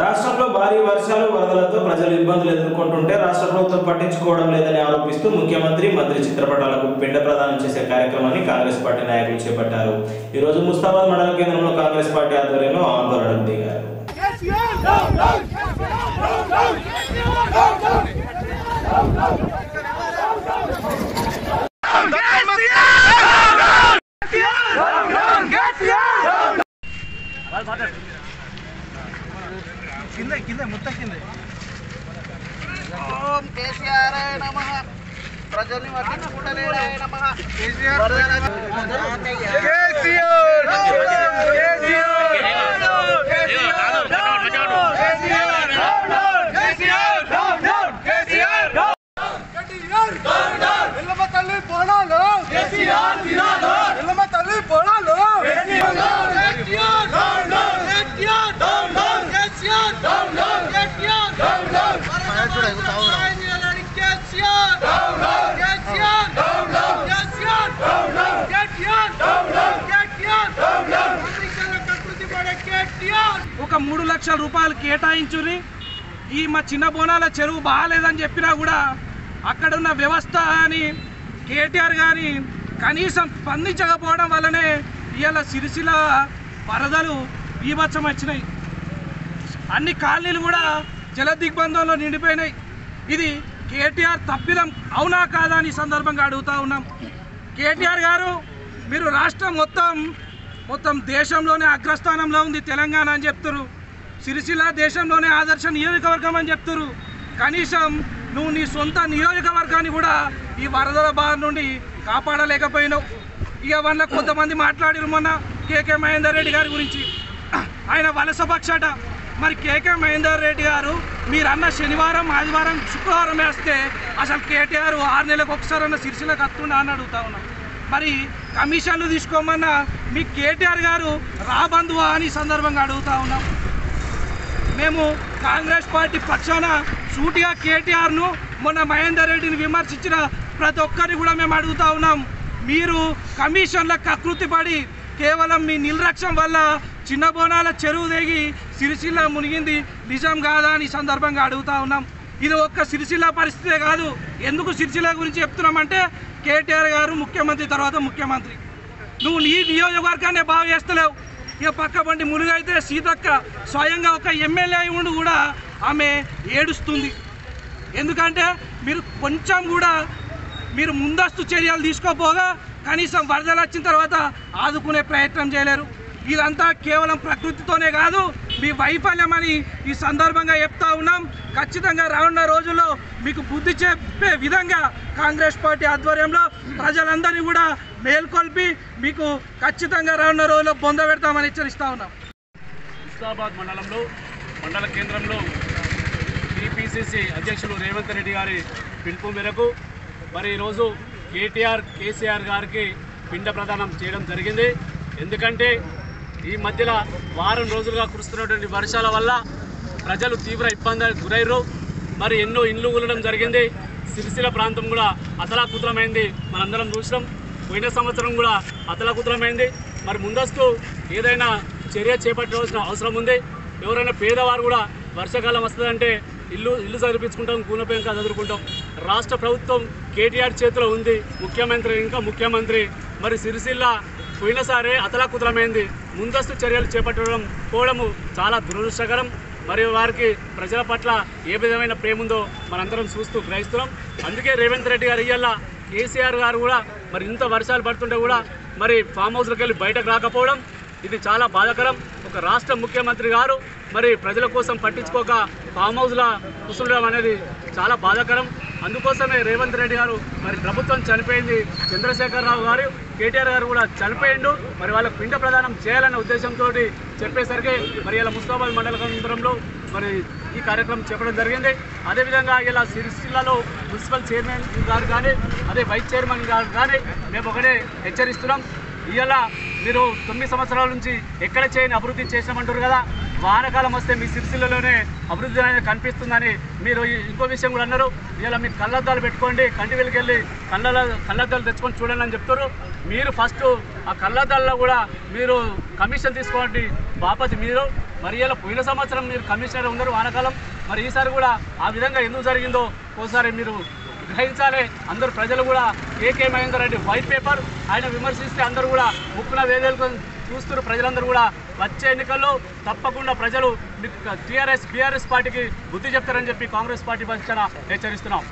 రాష్ట్రంలో భారీ వర్షాలు వరదలతో ప్రజలు ఇబ్బందులు ఎదుర్కొంటుంటే రాష్ట్ర ప్రభుత్వం పట్టించుకోవడం లేదని ఆరోపిస్తూ ముఖ్యమంత్రి మంత్రి చిత్రపటాలకు పిండ ప్రదానం చేసే కార్యక్రమాన్ని కాంగ్రెస్ పార్టీ నాయకులు చేపట్టారు. ఈ రోజు ముస్తాబాద్ మండల కేంద్రంలో కాంగ్రెస్ పార్టీ ఆధ్వర్యంలో ఆందోళనకు దిగారు. కింద కింద మొత్తం కింద ఓం కేసీఆర్ నమ ప్రజల్ని పట్టించుకుంటలేడే నమ ఎల్లమ్మ తల్లి పోనాలు ఎల్లమ్మ తల్లి పోనాలు ఒక మూడు లక్షల రూపాయలు కేటాయించుని ఈ మా చిన్న బోనాల చెరువు బాగాలేదని చెప్పినా కూడా అక్కడున్న వ్యవస్థ అని కేటీఆర్ కానీ కనీసం స్పందించకపోవడం వల్లనే ఇవాళ సిరిసిల్ల వరదలు బీభత్సం వచ్చినాయి అన్ని కాలనీలు కూడా జల దిగ్బంధంలో నిండిపోయినాయి. ఇది కేటీఆర్ తప్పిదం అవునా కాదా అని సందర్భంగా అడుగుతా ఉన్నాం. కేటీఆర్ గారు మీరు రాష్ట్రం మొత్తం మొత్తం దేశంలోనే అగ్రస్థానంలో ఉంది తెలంగాణ అని చెప్తారు. సిరిసిల్ల దేశంలోనే ఆదర్శ నియోజకవర్గం అని చెప్తారు. కనీసం నువ్వు నీ సొంత నియోజకవర్గాన్ని కూడా ఈ వరదల బారి నుండి కాపాడలేకపోయినావు. ఇక వల్ల కొంతమంది మాట్లాడిరు మొన్న కేకే మహేందర్ రెడ్డి గారి గురించి. ఆయన వలస పక్షట మరి కేకే మహేందర్ రెడ్డి గారు మీరన్న శనివారం ఆదివారం శుక్రవారం వేస్తే అసలు కేటీఆర్ ఆరు నెలలకు ఒకసారి అన్న సిరిసిలకు వస్తుండ అని అడుగుతా ఉన్నాం. మరి కమిషన్లు తీసుకోమన్నా మీ కేటీఆర్ గారు రాబందువా అని సందర్భంగా అడుగుతా ఉన్నాం. మేము కాంగ్రెస్ పార్టీ పక్షాన సూటిగా కేటీఆర్ను మొన్న మహేందర్ రెడ్డిని విమర్శించిన ప్రతి ఒక్కరిని కూడా మేము అడుగుతా ఉన్నాం. మీరు కమిషన్ల కకృతి పడి కేవలం మీ నిర్లక్ష్యం వల్ల చిన్న బోనాల చెరువు దిగి సిరిసిల్ల మునిగింది. నిజం కాదా అని సందర్భంగా అడుగుతా ఉన్నాం. ఇది ఒక్క సిరిసిల్ల పరిస్థితే కాదు. ఎందుకు సిరిసిల్ల గురించి చెప్తున్నామంటే కేటీఆర్ గారు ముఖ్యమంత్రి తర్వాత ముఖ్యమంత్రి. నువ్వు నీ నియోజకవర్గాన్ని బాగా చేస్తలేవు. ఇక పక్క బండి మునుగైతే సీతక్క స్వయంగా ఒక ఎమ్మెల్యే అయి ఉండి కూడా ఆమె ఏడుస్తుంది. ఎందుకంటే మీరు కొంచెం కూడా మీరు ముందస్తు చర్యలు తీసుకోపోగా కనీసం వరదలు వచ్చిన తర్వాత ఆదుకునే ప్రయత్నం చేయలేరు. ఇదంతా కేవలం ప్రకృతితోనే కాదు మీ వైఫల్యమని ఈ సందర్భంగా చెప్తా ఉన్నాం. ఖచ్చితంగా రానున్న రోజుల్లో మీకు బుద్ధి చెప్పే విధంగా కాంగ్రెస్ పార్టీ ఆధ్వర్యంలో ప్రజలందరినీ కూడా మేల్కొల్పి మీకు ఖచ్చితంగా రానున్న రోజుల్లో బొంద పెడతామని హెచ్చరిస్తా ఉన్నాం. హుస్నాబాద్ మండలంలో మండల కేంద్రంలో టీపీసీసీ అధ్యక్షులు రేవంత్ రెడ్డి గారి పిలుపు మేరకు మరి ఈరోజు కేటీఆర్ కేసీఆర్ గారికి పిండ ప్రదానం చేయడం జరిగింది. ఎందుకంటే ఈ మధ్యలో వారం రోజులుగా కురుస్తున్నటువంటి వర్షాల వల్ల ప్రజలు తీవ్ర ఇబ్బందులకు గురైర్రు. మరి ఎన్నో ఇండ్లు కూలడం జరిగింది. సిరిసిల ప్రాంతం కూడా అతలాకుతలమైంది. మనందరం చూసినాం. పోయిన సంవత్సరం కూడా అతలాకుతలమైంది. మరి ముందస్తు ఏదైనా చర్య చేపట్టవలసిన అవసరం ఉంది. ఎవరైనా పేదవారు కూడా వర్షాకాలం వస్తుందంటే ఇల్లు ఇల్లు చదివించుకుంటాం కూనపేంక చదువుకుంటాం. రాష్ట్ర ప్రభుత్వం కేటీఆర్ చేతిలో ఉంది. ముఖ్యమంత్రి ఇంకా ముఖ్యమంత్రి. మరి సిరిసిల్ల పోయినసారి అతలాకుతలమైంది. ముందస్తు చర్యలు చేపట్టడం పోవడము చాలా దురదృష్టకరం. మరియు వారికి ప్రజల పట్ల ఏ విధమైన ప్రేముందో మనందరం చూస్తూ గ్రహిస్తున్నాం. అందుకే రేవంత్ రెడ్డి గారు ఇయ్యాల కేసీఆర్ గారు కూడా మరి ఇంత వర్షాలు పడుతుంటే కూడా మరి ఫామ్ హౌస్లోకి వెళ్ళి బయటకు రాకపోవడం ఇది చాలా బాధాకరం. ఒక రాష్ట్ర ముఖ్యమంత్రి గారు మరి ప్రజల కోసం పట్టించుకోక ఫామ్ హౌస్లో కూర్చుండడం అనేది చాలా బాధాకరం. అందుకోసమే రేవంత్ రెడ్డి గారు మరి ప్రభుత్వం చనిపోయింది. చంద్రశేఖరరావు గారు కేటీఆర్ గారు కూడా చనిపోయిండు. మరి వాళ్ళకు పిండ ప్రదానం చేయాలనే ఉద్దేశంతో చెప్పేసరికి మరి ఇలా ముస్తాబాద్ మండల కేంద్రంలో మరి ఈ కార్యక్రమం చెప్పడం జరిగింది. అదేవిధంగా ఇలా సిరిసిల్లలో మున్సిపల్ చైర్మన్ గారు కానీ అదే వైస్ చైర్మన్ గారు కానీ మేము ఒకటే హెచ్చరిస్తున్నాం. ఇవాళ మీరు తొమ్మిది సంవత్సరాల నుంచి ఎక్కడ చేయని అభివృద్ధి చేసామంటారు కదా? వానకాలం వస్తే మీ సిరిసిల్లలోనే అభివృద్ధి అనేది కనిపిస్తుందని మీరు ఇంకో విషయం కూడా అన్నారు. ఇలా మీరు కళ్ళద్దాలు పెట్టుకోండి కంటి వెళ్ళి కళ్ళ కళ్ళద్దాలు తెచ్చుకొని చూడండి అని చెప్తారు. మీరు ఫస్ట్ ఆ కళ్ళద్దాల్లో కూడా మీరు కమిషన్ తీసుకోండి బాపతి మీరు. మరి ఇలా పోయిన సంవత్సరం మీరు కమిషనర్ ఉన్నారు వానకాలం. మరి ఈసారి కూడా ఆ విధంగా ఎందుకు జరిగిందో ఒకసారి మీరు గ్రహించాలి. అందరు ప్రజలు కూడా AK Mahender Reddy white paper ఆయన విమర్శిస్తే అందరూ కూడా ఉప్పున వేదేలు చూస్తున్న ప్రజలందరూ కూడా. వచ్చే ఎన్నికల్లో తప్పకుండా ప్రజలు టీఆర్ఎస్ బీఆర్ఎస్ పార్టీకి బుద్ధి చెప్తారని చెప్పి కాంగ్రెస్ పార్టీ పక్షాన హెచ్చరిస్తున్నాం.